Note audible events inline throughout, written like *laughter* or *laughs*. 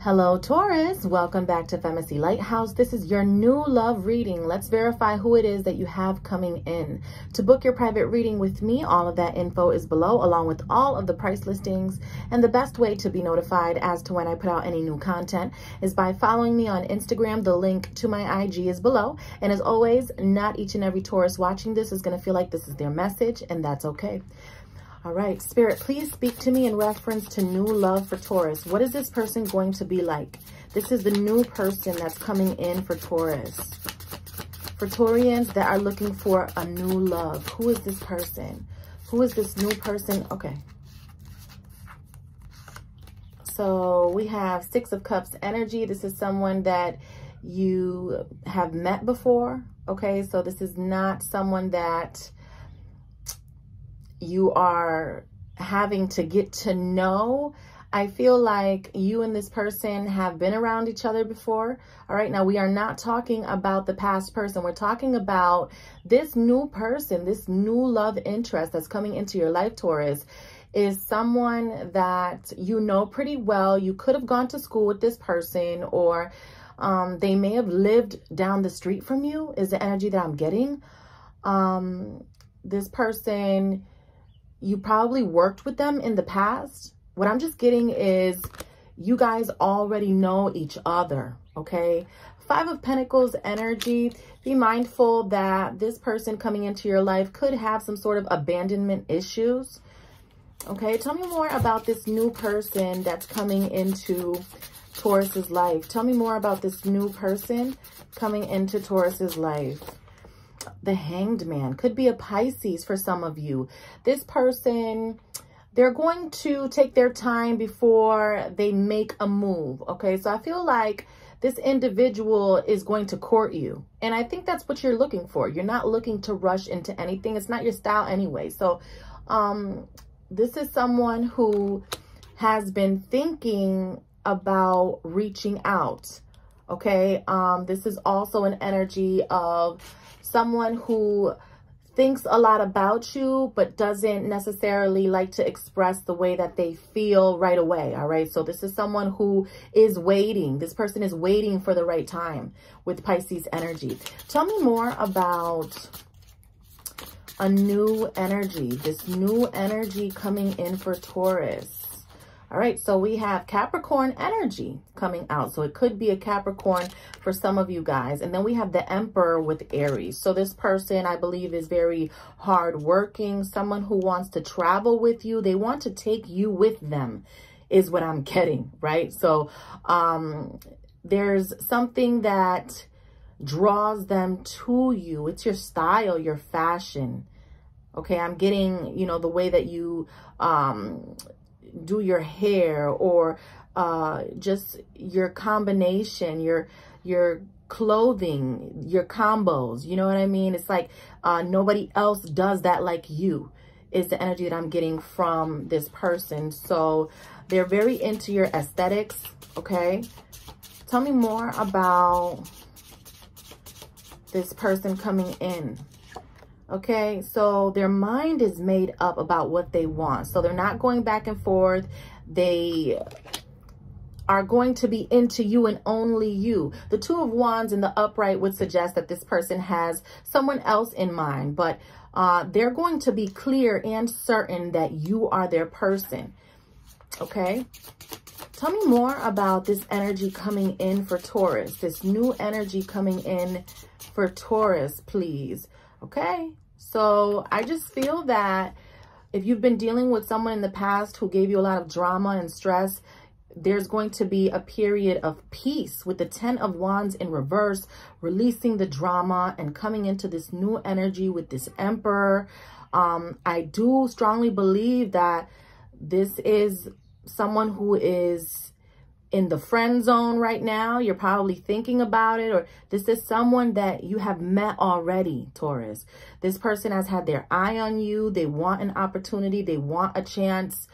Hello, Taurus. Welcome back to Femacy Lighthouse. This is your new love reading. Let's verify who it is that you have coming in. To book your private reading with me, all of that info is below, along with all of the price listings. And the best way to be notified as to when I put out any new content is by following me on Instagram. The link to my IG is below. And as always, not each and every Taurus watching this is going to feel like this is their message, and that's okay. All right, Spirit, please speak to me in reference to new love for Taurus. What is this person going to be like? This is the new person that's coming in for Taurus. For Taurians that are looking for a new love, who is this person? Who is this new person? Okay. So we have Six of Cups energy. This is someone that you have met before. Okay, so this is not someone that you are having to get to know. I feel like you and this person have been around each other before. All right. Now, we are not talking about the past person. We're talking about this new person, this new love interest that's coming into your life, Taurus, is someone that you know pretty well. You could have gone to school with this person or um, they may have lived down the street from you is the energy that I'm getting. Um, this person you probably worked with them in the past. What I'm just getting is you guys already know each other, okay? Five of Pentacles energy. Be mindful that this person coming into your life could have some sort of abandonment issues. Okay, tell me more about this new person that's coming into Taurus's life. Tell me more about this new person coming into Taurus's life the hanged man could be a Pisces for some of you. This person, they're going to take their time before they make a move. Okay, so I feel like this individual is going to court you. And I think that's what you're looking for. You're not looking to rush into anything. It's not your style anyway. So um, this is someone who has been thinking about reaching out. Okay, um, this is also an energy of someone who thinks a lot about you, but doesn't necessarily like to express the way that they feel right away. All right. So this is someone who is waiting. This person is waiting for the right time with Pisces energy. Tell me more about a new energy, this new energy coming in for Taurus. All right, so we have Capricorn energy coming out. So it could be a Capricorn for some of you guys. And then we have the Emperor with Aries. So this person, I believe, is very hardworking, someone who wants to travel with you. They want to take you with them is what I'm *laughs* getting, right? So um, there's something that draws them to you. It's your style, your fashion. Okay, I'm getting, you know, the way that you um, do your hair or uh, just your combination, your, your clothing, your combos, you know what I mean? It's like uh, nobody else does that like you is the energy that I'm getting from this person. So they're very into your aesthetics, okay? Tell me more about this person coming in. Okay, so their mind is made up about what they want. So they're not going back and forth. They are going to be into you and only you. The Two of Wands in the upright would suggest that this person has someone else in mind, but uh, they're going to be clear and certain that you are their person. Okay? Tell me more about this energy coming in for Taurus, this new energy coming in for Taurus, please. Okay. So I just feel that if you've been dealing with someone in the past who gave you a lot of drama and stress, there's going to be a period of peace with the 10 of wands in reverse, releasing the drama and coming into this new energy with this emperor. Um, I do strongly believe that this is someone who is in the friend zone right now. You're probably thinking about it or this is someone that you have met already, Taurus. This person has had their eye on you. They want an opportunity. They want a chance.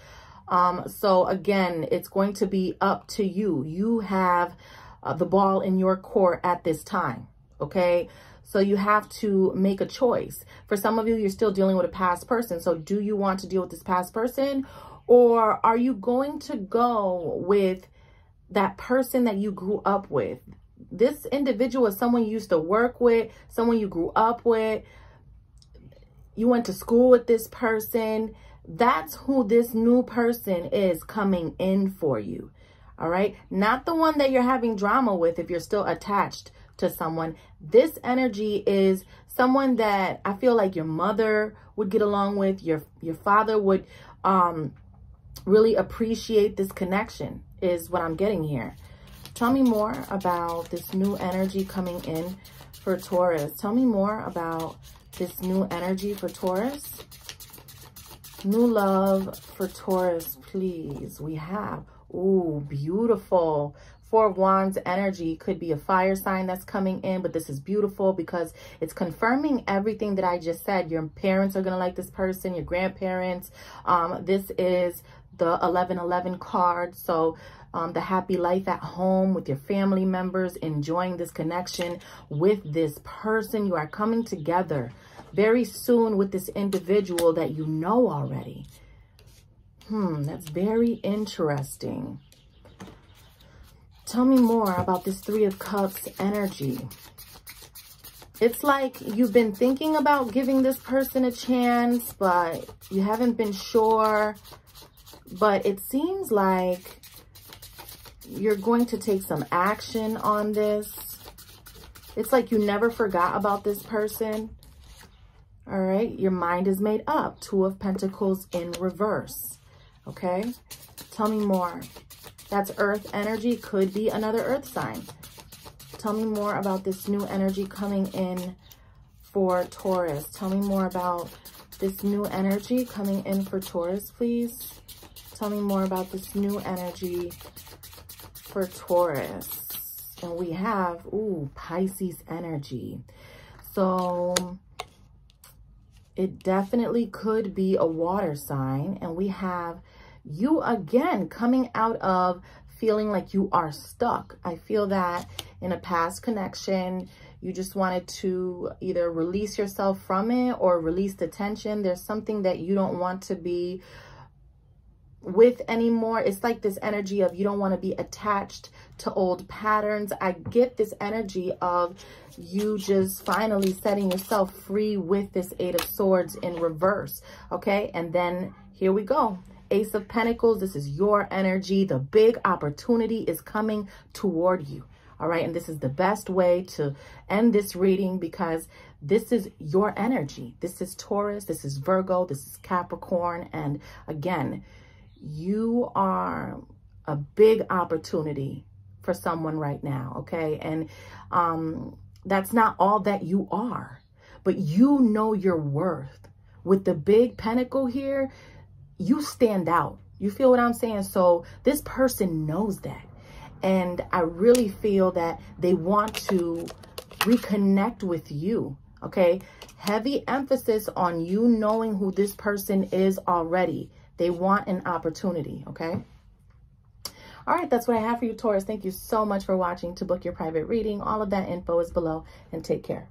Um, so again, it's going to be up to you. You have uh, the ball in your court at this time. Okay. So you have to make a choice. For some of you, you're still dealing with a past person. So do you want to deal with this past person or are you going to go with that person that you grew up with. This individual is someone you used to work with, someone you grew up with. You went to school with this person. That's who this new person is coming in for you. All right. Not the one that you're having drama with if you're still attached to someone. This energy is someone that I feel like your mother would get along with, your your father would um really appreciate this connection is what I'm getting here. Tell me more about this new energy coming in for Taurus. Tell me more about this new energy for Taurus. New love for Taurus, please. We have, ooh, beautiful. Four of Wands energy could be a fire sign that's coming in, but this is beautiful because it's confirming everything that I just said. Your parents are going to like this person, your grandparents. Um, this is the 1111 card. So um, the happy life at home with your family members, enjoying this connection with this person. You are coming together very soon with this individual that you know already. Hmm, that's very interesting. Tell me more about this Three of Cups energy. It's like you've been thinking about giving this person a chance, but you haven't been sure. But it seems like you're going to take some action on this. It's like you never forgot about this person. All right, your mind is made up. Two of Pentacles in reverse. Okay, tell me more. That's earth energy, could be another earth sign. Tell me more about this new energy coming in for Taurus. Tell me more about this new energy coming in for Taurus, please. Tell me more about this new energy for Taurus. And we have, ooh, Pisces energy. So it definitely could be a water sign. And we have you again coming out of feeling like you are stuck. I feel that in a past connection, you just wanted to either release yourself from it or release the tension. There's something that you don't want to be with anymore. It's like this energy of you don't want to be attached to old patterns. I get this energy of you just finally setting yourself free with this Eight of Swords in reverse. Okay, and then here we go. Ace of Pentacles, this is your energy. The big opportunity is coming toward you. All right, and this is the best way to end this reading because this is your energy. This is Taurus, this is Virgo, this is Capricorn. And again, you are a big opportunity for someone right now, okay? And um, that's not all that you are, but you know your worth. With the big pentacle here, you stand out. You feel what I'm saying? So this person knows that. And I really feel that they want to reconnect with you, okay? Heavy emphasis on you knowing who this person is already. They want an opportunity, okay? All right, that's what I have for you, Taurus. Thank you so much for watching. To book your private reading, all of that info is below, and take care.